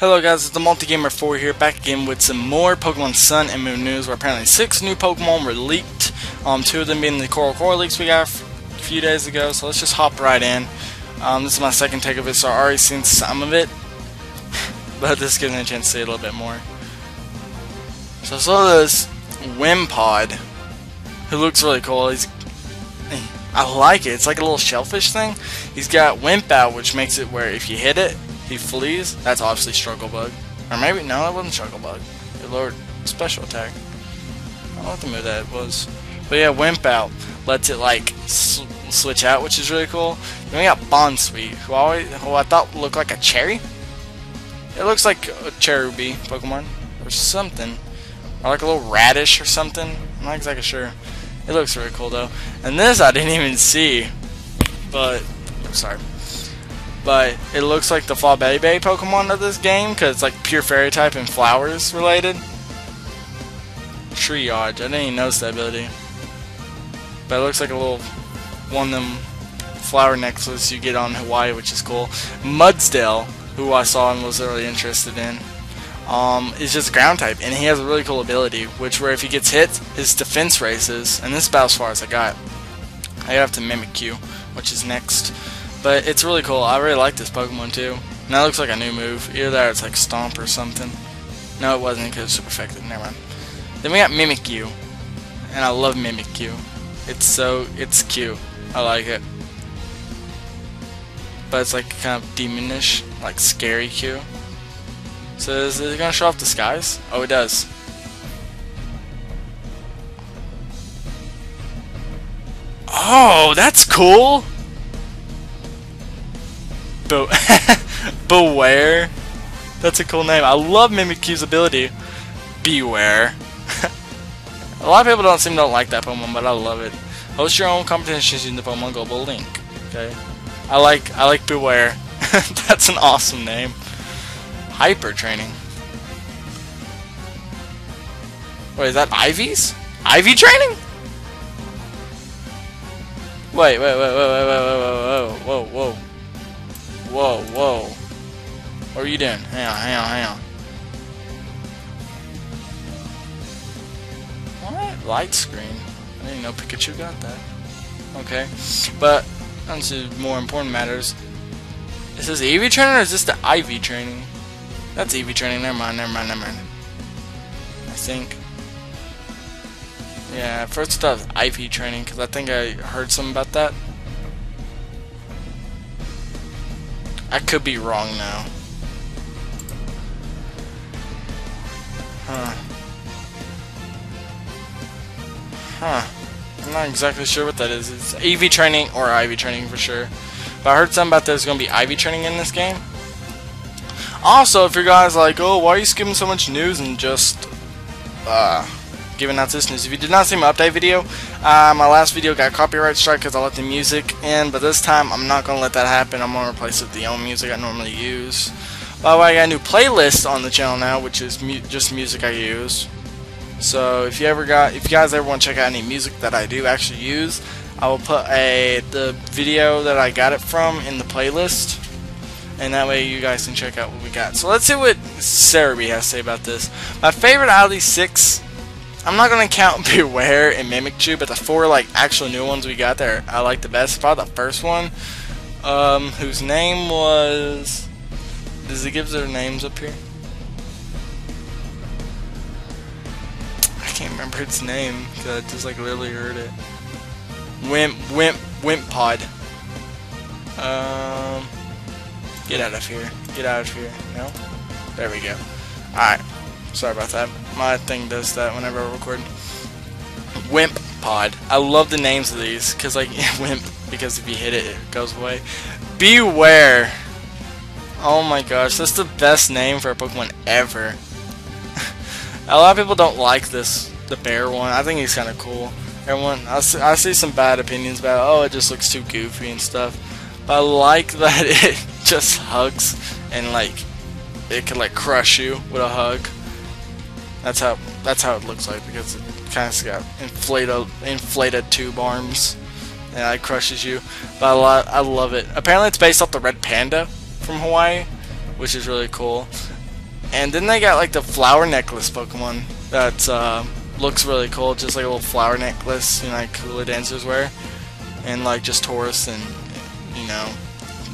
Hello guys, it's the Multigamer4 here, back again with some more Pokemon Sun and Moon news, where apparently six new Pokemon were leaked, um, two of them being the CoroCoro leaks we got a few days ago, so let's just hop right in. Um, this is my second take of it, so I've already seen some of it, but this gives me a chance to see a little bit more. So I saw this Wimpod, who looks really cool, he's, I like it, it's like a little shellfish thing. He's got Wimp out, which makes it where if you hit it, he flees, that's obviously Struggle Bug. Or maybe, no, that wasn't Struggle Bug. It lowered special attack. I don't know what the move that was. But yeah, Wimp Out lets it like sw switch out, which is really cool. Then we got Bounsweet, who, always, who I thought looked like a cherry. It looks like a Cherubi Pokemon, or something. Or like a little radish or something. I'm not exactly sure. It looks really cool though. And this I didn't even see. But, I'm sorry but it looks like the Flabebe Pokemon of this game because it's like pure fairy type and flowers related. Triage, I didn't even notice that ability. But it looks like a little one of them flower necklace you get on Hawaii, which is cool. Mudsdale, who I saw and was really interested in, um, is just ground type, and he has a really cool ability, which where if he gets hit, his defense raises, and this is about as far as I got. I have to mimic Mimikyu, which is next. But it's really cool. I really like this Pokemon too. And that looks like a new move. Either that or it's like Stomp or something. No, it wasn't because it's super effective. Never mind. Then we got Mimikyu. And I love Mimikyu. It's so, it's cute. I like it. But it's like kind of demonish, like scary Q. So is it gonna show off the skies? Oh, it does. Oh, that's cool! Be Bewear. That's a cool name. I love Mimikyu's ability. Bewear. a lot of people don't seem to like that Pokemon, but I love it. Host your own competitions using the Pokemon Global Link. Okay. I like I like Bewear. That's an awesome name. Hyper training. Wait, is that IV's? Ivy training? Wait, wait, wait, wait, wait, wait, wait, wait, whoa, whoa, whoa. Whoa, whoa. What are you doing? Hang on, hang on, hang on. What? Light screen. I didn't know Pikachu got that. Okay. But, on to more important matters. Is this EV training or is this the IV training? That's EV training. Never mind, never mind, never mind. I think. Yeah, first I thought IV training because I think I heard something about that. I could be wrong now. Huh. Huh. I'm not exactly sure what that is. It's EV training or IV training for sure. But I heard something about there's going to be IV training in this game. Also, if you guys like, oh, why are you skipping so much news and just, uh, giving out this news. If you did not see my update video, uh, my last video got copyright strike because I let the music in, but this time I'm not going to let that happen. I'm going to replace it with the own music I normally use. By the way, I got a new playlist on the channel now, which is mu just music I use. So if you ever got, if you guys ever want to check out any music that I do actually use, I will put a the video that I got it from in the playlist, and that way you guys can check out what we got. So let's see what Serebii has to say about this. My favorite out of these six I'm not gonna count Bewear and Mimikyu, but the four like actual new ones we got there, I like the best. Probably the first one, um, whose name was. Does it give their names up here? I can't remember its name because I just like literally heard it. Wimp, Wimp, Wimpod. Um, get out of here. Get out of here. No. There we go. All right. Sorry about that. My thing does that whenever I record. Wimp Pod. I love the names of these because like Wimp because if you hit it, it goes away. Bewear. Oh my gosh, that's the best name for a Pokemon ever. a lot of people don't like this, the bear one. I think he's kind of cool. Everyone, I see, I see some bad opinions about, oh, it just looks too goofy and stuff. But I like that it just hugs and like it can like crush you with a hug. That's how that's how it looks like because it kind of got inflated inflated tube arms and it crushes you. But I, I love it. Apparently, it's based off the red panda from Hawaii, which is really cool. And then they got like the flower necklace Pokemon that uh, looks really cool, just like a little flower necklace, you know, like hula dancers wear, and like just tourists and you know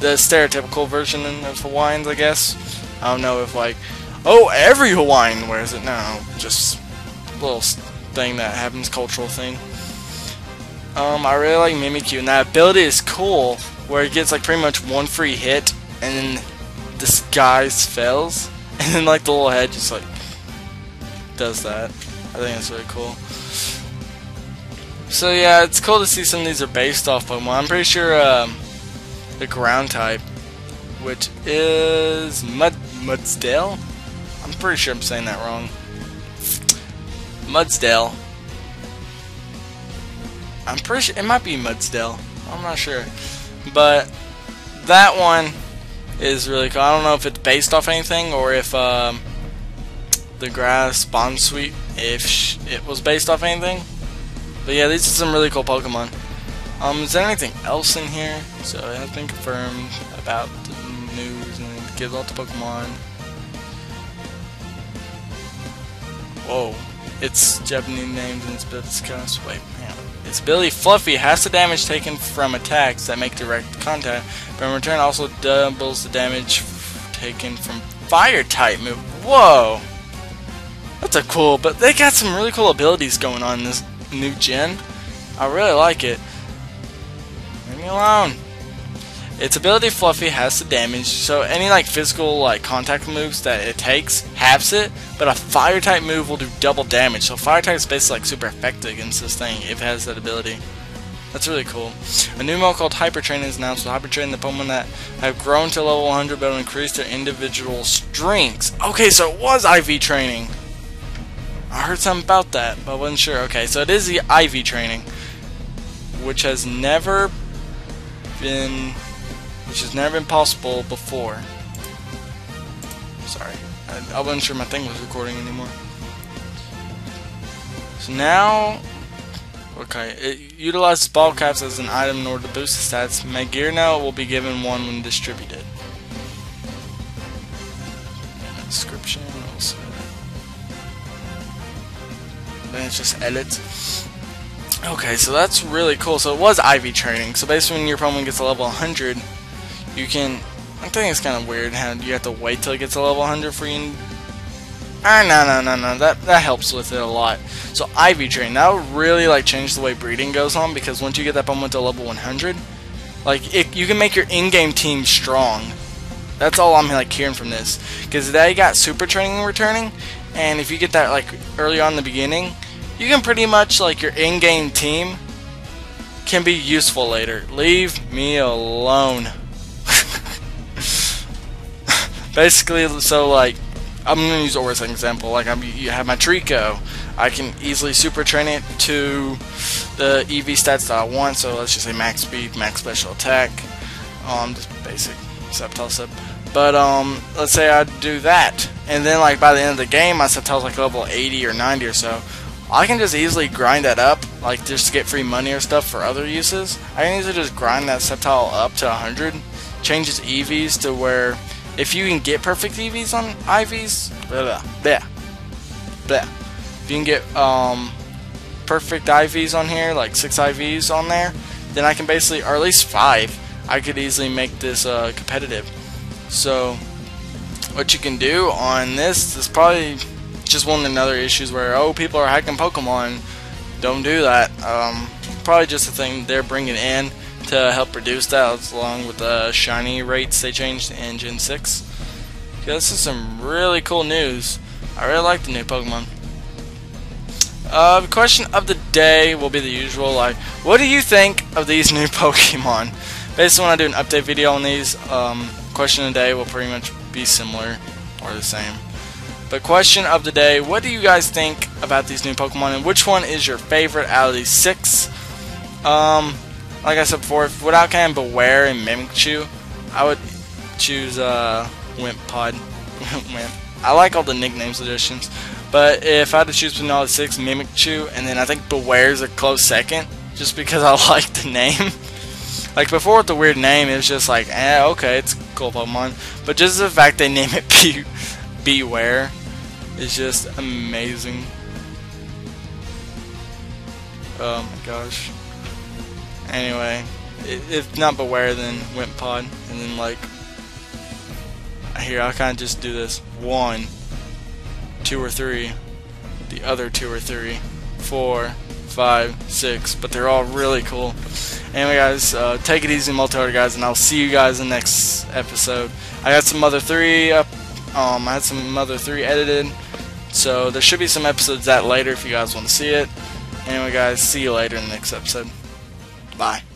the stereotypical version of Hawaiians, I guess. I don't know if like, oh, every Hawaiian wears it. now. just little thing that happens, cultural thing. Um, I really like Mimikyu, and that ability is cool, where it gets like pretty much one free hit, and then disguise fails, and then like the little head just like does that. I think that's really cool. So yeah, it's cool to see some of these are based off Pokemon. I'm pretty sure um, the ground type, which is Mud Mudsdale. Pretty sure I'm saying that wrong. Mudsdale. I'm pretty sure it might be Mudsdale. I'm not sure, but that one is really cool. I don't know if it's based off anything or if um, the grass Bounsweet if it was based off anything. But yeah, these are some really cool Pokemon. Um, is there anything else in here? So it has been confirmed about the news and gives out the Pokemon. Whoa. It's Japanese names and it's discussed. Wait, man. Its ability Fluffy has the damage taken from attacks that make direct contact, but in return also doubles the damage taken from fire type move. Whoa! That's a cool, but they got some really cool abilities going on in this new gen. I really like it. Leave me alone. Its ability Fluffy has the damage, so any like physical like contact moves that it takes halves it, but a fire type move will do double damage. So fire type is basically like super effective against this thing if it has that ability. That's really cool. A new mode called Hyper Training is announced. So Hyper Training the Pokemon that have grown to level 100 but will increase their individual strengths. Okay, so it was IV training. I heard something about that, but I wasn't sure. Okay, so it is the IV training, which has never been, which has never been possible before. Sorry, I, I wasn't sure my thing was recording anymore. So now, okay, it utilizes ball caps as an item in order to boost the stats. Magearna will be given one when distributed. Description also then it's just edit. Okay, so that's really cool. So it was IV training. So basically when your Pokemon gets to level 100, you can... I think it's kind of weird how you have to wait till it gets to level 100 for you... Ah, no, no, no, no. That, that helps with it a lot. So IV training, that would really like change the way breeding goes on because once you get that Pokemon to level 100, like it, you can make your in-game team strong. That's all I'm like hearing from this. Because they got super training returning, and if you get that like early on in the beginning, you can pretty much like your in-game team can be useful later. Leave me alone. Basically, so like I'm gonna use ORAS as an example. Like I'm, you have my Treecko. I can easily super train it to the EV stats that I want. So let's just say max speed, max special attack, um, just basic Sceptile Sip. But um, let's say I do that, and then like by the end of the game, my Sceptile's like level 80 or 90 or so. I can just easily grind that up, like just to get free money or stuff for other uses. I can easily just grind that Sceptile up to 100, change its EVs to where if you can get perfect EVs on IVs, blah, blah, blah. If you can get um, perfect IVs on here, like six IVs on there, then I can basically, or at least five, I could easily make this uh, competitive. So, what you can do on this is probably just one of the other issues where oh people are hacking Pokemon. Don't do that. Um, probably just a thing they're bringing in to help reduce that, along with the shiny rates they changed in Gen 6. Yeah, this is some really cool news. I really like the new Pokemon. Uh, the question of the day will be the usual, like, what do you think of these new Pokemon? Basically, when I do an update video on these, um, question of the day will pretty much be similar or the same. But question of the day, what do you guys think about these new Pokemon and which one is your favorite out of these six? Um, like I said before, without kind of Bewear and Mimikyu, I would choose uh, Wimpod. Wimp. I like all the nickname suggestions, but if I had to choose between all the six, Mimikyu, and then I think Bewear is a close second, just because I like the name. like before with the weird name, it was just like, eh, okay, it's cool Pokemon. But just the fact they name it Pew Bewear is just amazing. Oh my gosh. Anyway, if not Bewear, then Wimpod, and then like here I'll kind of just do this one, two or three, the other two or three, four, five, six, but they're all really cool. Anyway, guys, uh, take it easy, multi guys, and I'll see you guys in the next episode. I got some other three up. Um, I had some other three edited, so there should be some episodes that later if you guys want to see it. Anyway, guys, see you later in the next episode. Bye.